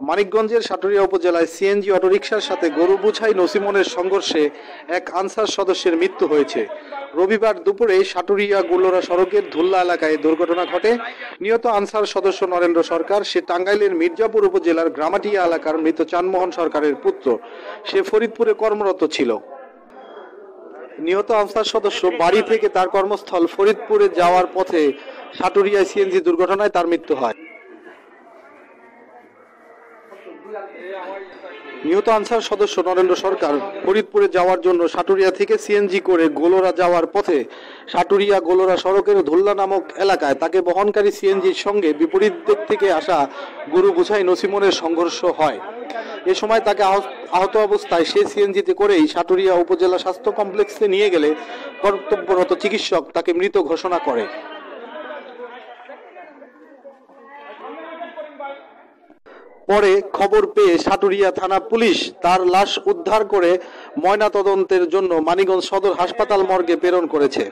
মানিকগঞ্জের সাটুরিয়া উপজেলায় সিএনজি অটোরিকশার সাথে গরু বুঝাই নসিমনের সংঘর্ষে এক আনসার সদস্যের মৃত্যু হয়েছে। রবিবার দুপুরে সাটুরিয়া গুলোরা সড়কের ধুল্লা এলাকায় দুর্ঘটনা ঘটে। নিহত আনসার সদস্য নরেন্দ্র সরকার, সে টাঙ্গাইলের মির্জাপুর উপজেলার গ্রামাটিয়া এলাকার মৃত চানমোহন সরকারের পুত্র। সে ফরিদপুরে কর্মরত ছিল। নিহত আনসার সদস্য বাড়ি থেকে তার কর্মস্থল ফরিদপুরে যাওয়ার পথে সাটুরিয়ায় সিএনজি দুর্ঘটনায় তার মৃত্যু হয়। নিহত আনসার সদস্য নরেন্দ্র সরকার ফরিদপুরে যাওয়ার জন্য সাটুরিয়া থেকে সিএনজি করে গোলোরা যাওয়ার পথে সাটুরিয়া গোলোরা সড়কের ধুল্লা নামক এলাকায় তাকে বহনকারী সিএনজির সঙ্গে বিপরীত দিক থেকে আসা গুরু বুঝাই নসিমনের সংঘর্ষ হয়। এ সময় তাকে আহত- অবস্থায় সে সিএনজিতে করেই সাটুরিয়া উপজেলা স্বাস্থ্য কমপ্লেক্সে নিয়ে গেলে কর্তব্যরত চিকিৎসক তাকে মৃত ঘোষণা করে। পরে খবর পেয়ে সাটুরিয়া থানা পুলিশ তার লাশ উদ্ধার করে ময়নাতদন্তের জন্য মানিগঞ্জ সদর হাসপাতাল মর্গে প্রেরণ করেছে।